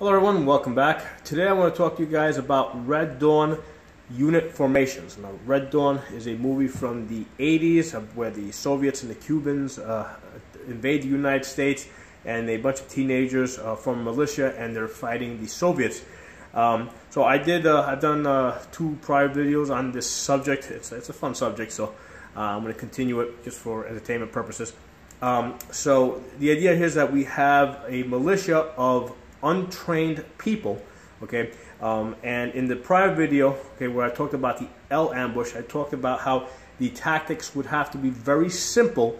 Hello everyone, welcome back. Today I want to talk to you guys about Red Dawn unit formations. Now Red Dawn is a movie from the 80s where the Soviets and the Cubans uh, invade the United States and a bunch of teenagers uh, form militia and they're fighting the Soviets. Um, so I did, uh, I've done uh, two prior videos on this subject. It's, it's a fun subject, so uh, I'm going to continue it just for entertainment purposes. Um, so the idea here is that we have a militia of untrained people, okay? Um, and in the prior video, okay, where I talked about the L ambush, I talked about how the tactics would have to be very simple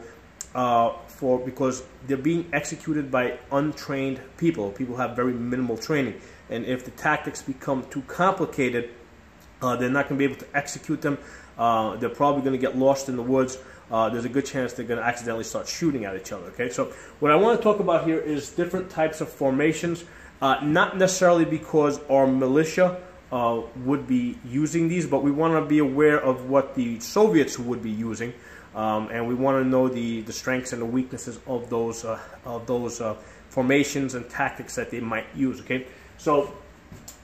uh, for because they're being executed by untrained people. People have very minimal training, and if the tactics become too complicated, uh, they're not going to be able to execute them. Uh, they're probably going to get lost in the woods. Uh, there's a good chance they're going to accidentally start shooting at each other. Okay, so what I want to talk about here is different types of formations. Uh, not necessarily because our militia uh, would be using these, but we want to be aware of what the Soviets would be using, um, and we want to know the, the strengths and the weaknesses of those uh, of those uh, formations and tactics that they might use. Okay, so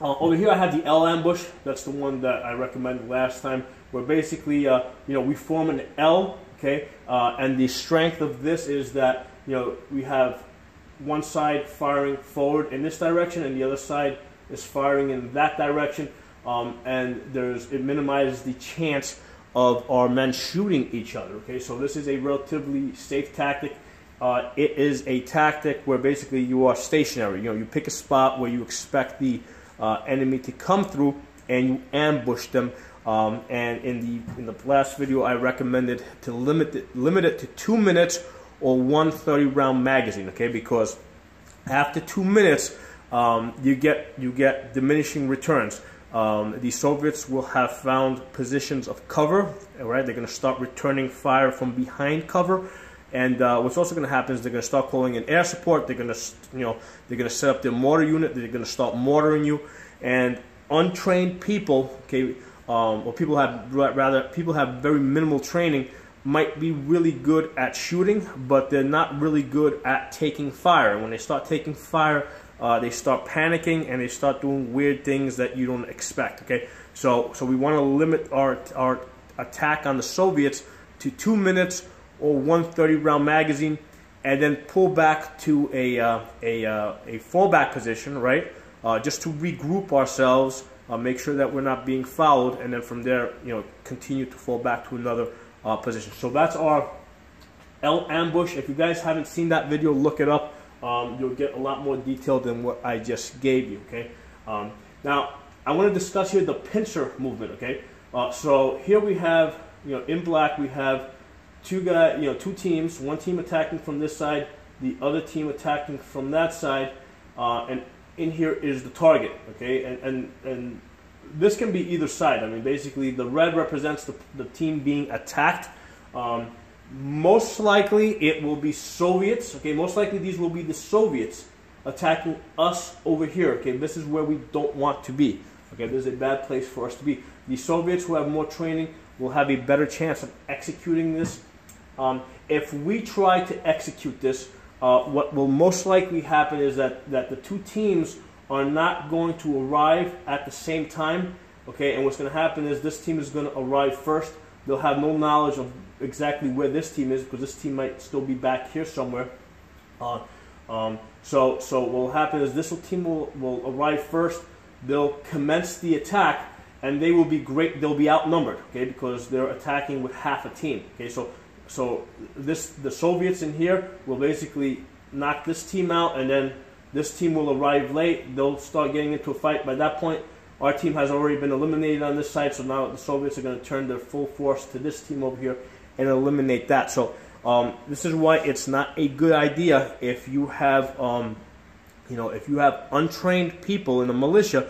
uh, over here I have the L ambush. That's the one that I recommended last time. Where basically, uh, you know, we form an L. Okay, uh, and the strength of this is that you know we have one side firing forward in this direction, and the other side is firing in that direction. Um, and there's it minimizes the chance of our men shooting each other. Okay, so this is a relatively safe tactic. Uh, it is a tactic where basically you are stationary. You know, you pick a spot where you expect the uh, enemy to come through and you ambush them. Um, and in the in the last video, I recommended to limit it, limit it to two minutes or one 30 round magazine. Okay, because after two minutes, um, you get you get diminishing returns. Um, the Soviets will have found positions of cover. Right, they're going to start returning fire from behind cover. And uh, what's also going to happen is they're going to start calling in air support. They're going to, you know, they're going to set up their mortar unit. They're going to start mortaring you. And untrained people, okay, um, or people have rather people have very minimal training, might be really good at shooting, but they're not really good at taking fire. And When they start taking fire, uh, they start panicking and they start doing weird things that you don't expect. Okay, so so we want to limit our our attack on the Soviets to two minutes or one 30 round magazine, and then pull back to a uh, a uh, a fallback position, right? Uh, just to regroup ourselves, uh, make sure that we're not being fouled, and then from there, you know, continue to fall back to another uh, position. So that's our L ambush. If you guys haven't seen that video, look it up. Um, you'll get a lot more detail than what I just gave you. Okay. Um, now I want to discuss here the pincer movement. Okay. Uh, so here we have, you know, in black we have two guy, you know, two teams. One team attacking from this side, the other team attacking from that side, uh, and in here is the target. Okay, and and and this can be either side. I mean, basically, the red represents the, the team being attacked. Um, most likely, it will be Soviets. Okay, most likely these will be the Soviets attacking us over here. Okay, this is where we don't want to be. Okay, this is a bad place for us to be. The Soviets who have more training will have a better chance of executing this. Um, if we try to execute this, uh, what will most likely happen is that, that the two teams are not going to arrive at the same time. Okay, and what's going to happen is this team is going to arrive first. They'll have no knowledge of exactly where this team is because this team might still be back here somewhere. Uh, um, so, so what will happen is this team will, will arrive first. They'll commence the attack, and they will be great. They'll be outnumbered, okay, because they're attacking with half a team. Okay, so so this the Soviets in here will basically knock this team out, and then this team will arrive late. They'll start getting into a fight. By that point, our team has already been eliminated on this side, so now the Soviets are going to turn their full force to this team over here and eliminate that. So um, this is why it's not a good idea if you have, um, you know, if you have untrained people in a militia,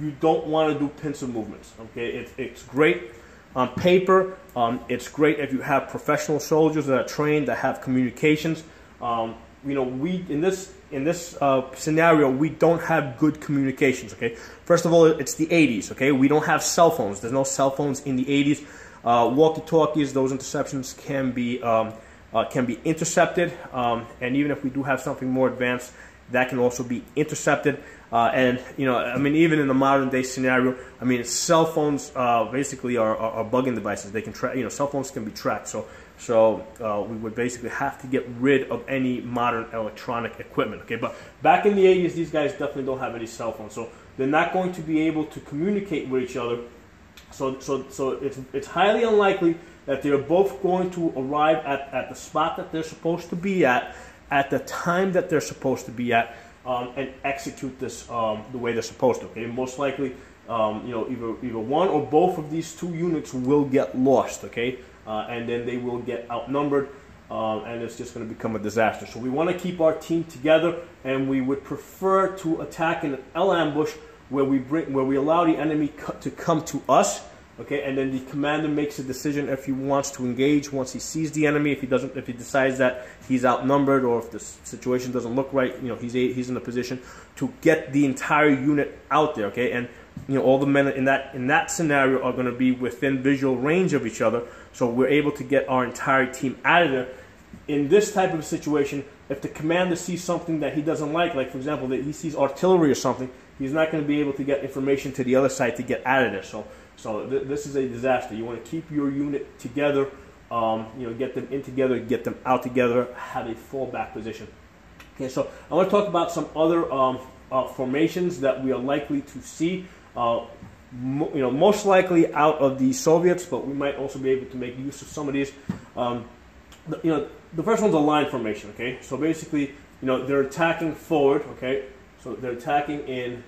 you don't want to do pincer movements. Okay, it, it's great on paper. Um, it's great if you have professional soldiers that are trained that have communications. Um, you know, we in this in this uh, scenario, we don't have good communications. Okay, first of all, it's the 80s. Okay, we don't have cell phones. There's no cell phones in the 80s. Uh, walkie-talkies, those interceptions can be um, uh, can be intercepted, um, and even if we do have something more advanced, that can also be intercepted. Uh, and you know, I mean, even in the modern day scenario, I mean, cell phones uh, basically are, are, are, bugging devices. They can track, you know, cell phones can be tracked. So, so uh, we would basically have to get rid of any modern electronic equipment. Okay, but back in the 80s, these guys definitely don't have any cell phones, so they're not going to be able to communicate with each other. So, so, so it's it's highly unlikely that they're both going to arrive at, at the spot that they're supposed to be at at the time that they're supposed to be at um, and execute this um, the way they're supposed to. Okay, most likely, um, you know, either either one or both of these two units will get lost. Okay, uh, and then they will get outnumbered. Um, and it's just going to become a disaster. So we want to keep our team together, and we would prefer to attack in an L ambush where we bring, where we allow the enemy to come to us, Okay, and then the commander makes a decision if he wants to engage once he sees the enemy. If he doesn't, if he decides that he's outnumbered or if the situation doesn't look right, you know, he's a, he's in a position to get the entire unit out there. Okay, and you know all the men in that in that scenario are going to be within visual range of each other, so we're able to get our entire team out of there. In this type of situation, if the commander sees something that he doesn't like, like for example that he sees artillery or something, he's not going to be able to get information to the other side to get out of there. So so th this is a disaster. You want to keep your unit together, um, you know, get them in together, get them out together, have a fallback position. Okay, so I want to talk about some other um, uh, formations that we are likely to see. Uh, you know, most likely out of the Soviets, but we might also be able to make use of some of these. Um, the, you know, the first one's a line formation. Okay, so basically, you know, they're attacking forward. Okay, so they're attacking in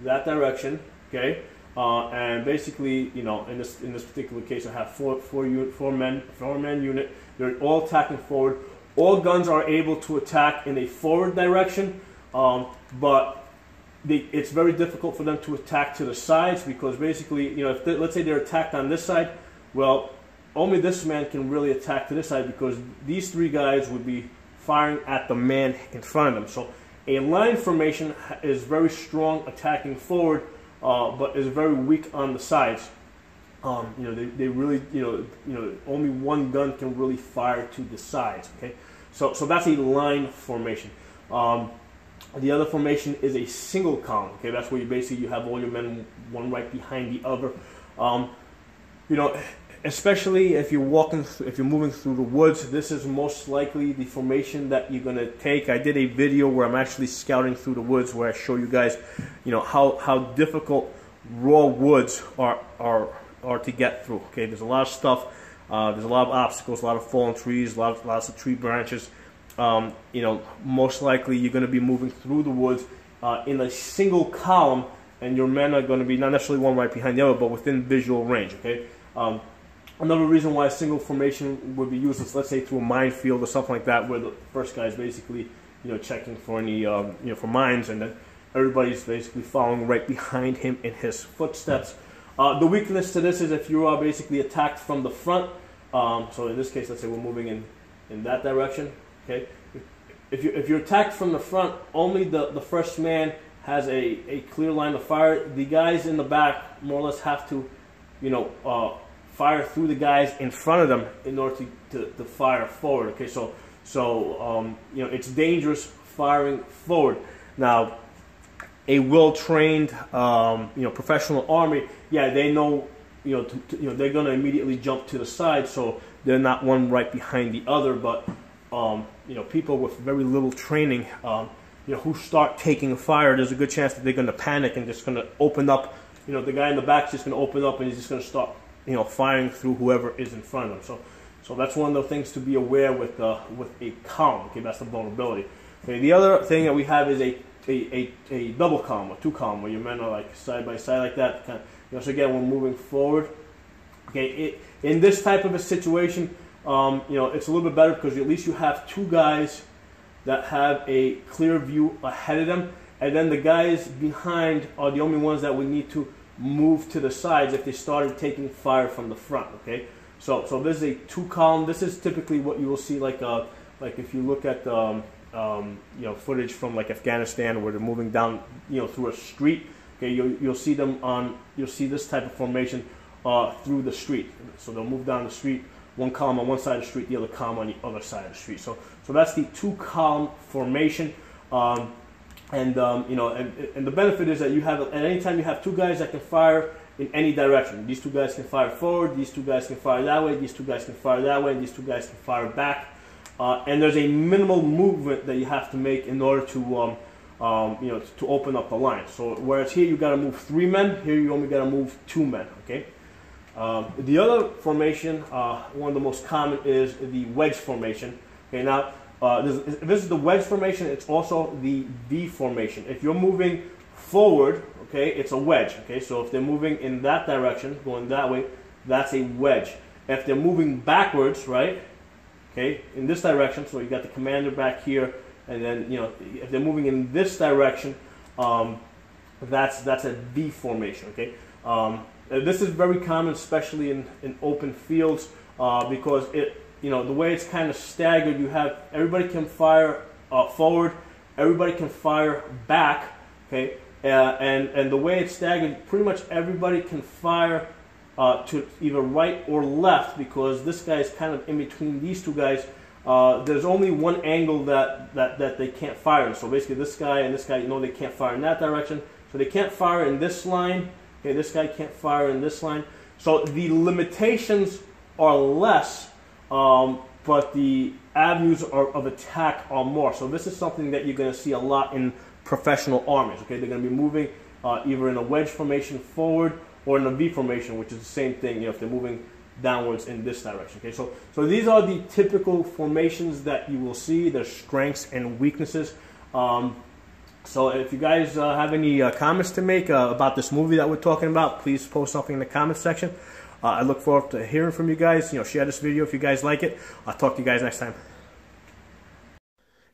that direction. Okay, uh, and basically, you know, in this in this particular case, I have four four unit, four men four men unit. They're all attacking forward. All guns are able to attack in a forward direction, um, but it's very difficult for them to attack to the sides because basically, you know, if they, let's say they're attacked on this side, well, only this man can really attack to this side because these three guys would be firing at the man in front of them. So a line formation is very strong attacking forward uh, but is very weak on the sides. Um, you know, they, they really, you know, you know, only one gun can really fire to the sides. Okay, so so that's a line formation. Um, the other formation is a single column. Okay, that's where you basically you have all your men one right behind the other. Um, you know, especially if you're walking, if you're moving through the woods, this is most likely the formation that you're gonna take. I did a video where I'm actually scouting through the woods, where I show you guys, you know, how how difficult raw woods are are are to get through. Okay, there's a lot of stuff. Uh, there's a lot of obstacles, a lot of fallen trees, a lot of, lots of tree branches. Um, you know, most likely you're going to be moving through the woods uh, in a single column, and your men are going to be not necessarily one right behind the other, but within visual range. Okay. Um, Another reason why a single formation would be used is, let's say, through a minefield or something like that, where the first guy is basically, you know, checking for any, um, you know, for mines, and then everybody's basically following right behind him in his footsteps. Uh, the weakness to this is if you are basically attacked from the front. Um, so in this case, let's say we're moving in in that direction. Okay, if you if you're attacked from the front, only the the first man has a a clear line of fire. The guys in the back more or less have to, you know. Uh, fire through the guys in front of them in order to, to, to fire forward. Okay, so so um, you know it's dangerous firing forward. Now, a well-trained um, you know professional army, yeah, they know you know to, to, you know they're going to immediately jump to the side, so they're not one right behind the other. But um, you know people with very little training. Um, you know, who start taking fire, there's a good chance that they're going to panic and just going to open up. You know, the guy in the back's just going to open up and he's just going to start you know, firing through whoever is in front of them. So, so that's one of the things to be aware with uh, with a column. Okay, that's the vulnerability. Okay, the other thing that we have is a a, a, a double column, or two column, where your men are like side by side like that. Kind of, you know, so again, we're moving forward. Okay, it, in this type of a situation, um, you know, it's a little bit better because at least you have two guys that have a clear view ahead of them, and then the guys behind are the only ones that we need to move to the sides if they started taking fire from the front. Okay, so so this is a two column. This is typically what you will see like uh like if you look at um, um, you know footage from like Afghanistan where they're moving down you know through a street. Okay, you'll you'll see them on you'll see this type of formation uh, through the street. So they'll move down the street, one column on one side of the street, the other column on the other side of the street. So so that's the two column formation. Um, and um, you know, and, and the benefit is that you have at any time you have two guys that can fire in any direction. These two guys can fire forward. These two guys can fire that way. These two guys can fire that way. And these two guys can fire back. Uh, and there's a minimal movement that you have to make in order to um, um, you know to open up the line. So whereas here you got to move three men, here you only got to move two men. Okay. Um, the other formation, uh, one of the most common, is the wedge formation. Okay, now uh, this, this, is the wedge formation. It's also the V formation. If you're moving forward, okay, it's a wedge. Okay, so if they're moving in that direction, going that way, that's a wedge. If they're moving backwards, right, okay, in this direction, so you got the commander back here, and then you know if they're moving in this direction, um, that's that's a V formation. Okay, um, this is very common, especially in in open fields, uh, because it you know, the way it's kind of staggered, you have everybody can fire uh, forward, everybody can fire back, okay, uh, and and the way it's staggered, pretty much everybody can fire uh, to either right or left because this guy is kind of in between these two guys. Uh, there's only one angle that, that, that they can't fire. So basically, this guy and this guy, you know, they can't fire in that direction. So they can't fire in this line. Okay, this guy can't fire in this line. So the limitations are less um, but the avenues are, of attack are more. So this is something that you're going to see a lot in professional armies. Okay, they're going to be moving uh, either in a wedge formation forward or in a V formation, which is the same thing. You know, if they're moving downwards in this direction. Okay, so so these are the typical formations that you will see. Their strengths and weaknesses. Um, so if you guys uh, have any uh, comments to make uh, about this movie that we're talking about, please post something in the comments section. Uh, I look forward to hearing from you guys. You know, share this video if you guys like it. I'll talk to you guys next time.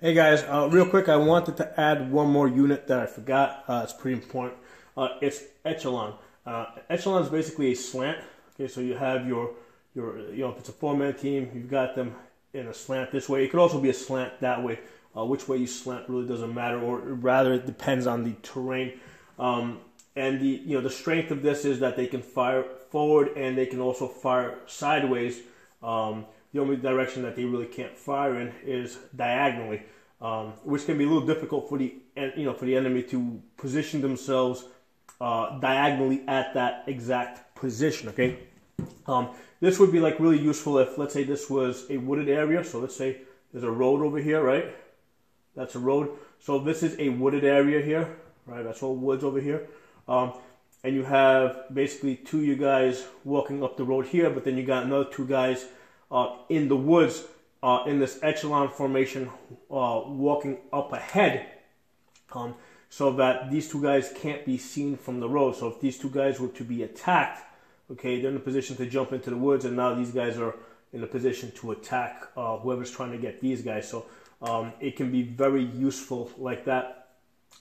Hey guys, uh, real quick, I wanted to add one more unit that I forgot. Uh, it's pretty important. Uh, it's echelon. Uh, echelon is basically a slant. Okay, so you have your your you know if it's a four-man team, you've got them in a slant this way. It could also be a slant that way. Uh, which way you slant really doesn't matter, or rather, it depends on the terrain. Um, and the you know the strength of this is that they can fire forward and they can also fire sideways. Um, the only direction that they really can't fire in is diagonally, um, which can be a little difficult for the you know for the enemy to position themselves uh, diagonally at that exact position. Okay, um, this would be like really useful if let's say this was a wooded area. So let's say there's a road over here, right? That's a road. So this is a wooded area here, right? That's all woods over here. Um, and you have basically two you guys walking up the road here, but then you got another two guys uh, in the woods uh, in this echelon formation uh, walking up ahead um, so that these two guys can't be seen from the road. So if these two guys were to be attacked, okay, they're in a position to jump into the woods, and now these guys are in a position to attack uh, whoever's trying to get these guys. So um, it can be very useful like that.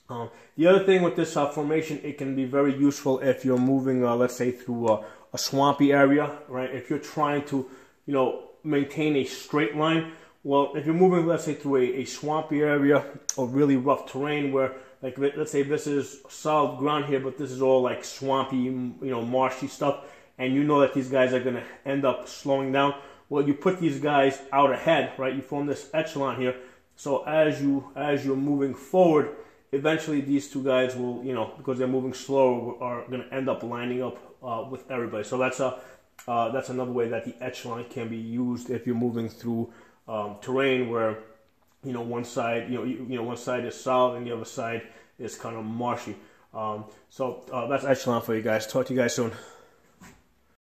Um, the other thing with this uh, formation, it can be very useful if you're moving, uh, let's say, through a, a, swampy area, right? If you're trying to, you know, maintain a straight line. Well, if you're moving, let's say, through a, a swampy area or really rough terrain where, like, let's say this is solid ground here, but this is all like swampy, you know, marshy stuff, and you know that these guys are going to end up slowing down. Well, you put these guys out ahead, right? You form this echelon here. So as you as you're moving forward, eventually these two guys will, you know, because they're moving slow, are going to end up lining up uh, with everybody. So that's a uh, that's another way that the echelon can be used if you're moving through um, terrain where you know one side you know you, you, know one side is solid and the other side is kind of marshy. Um, so uh, that's echelon for you guys. Talk to you guys soon.